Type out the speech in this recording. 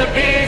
the beer.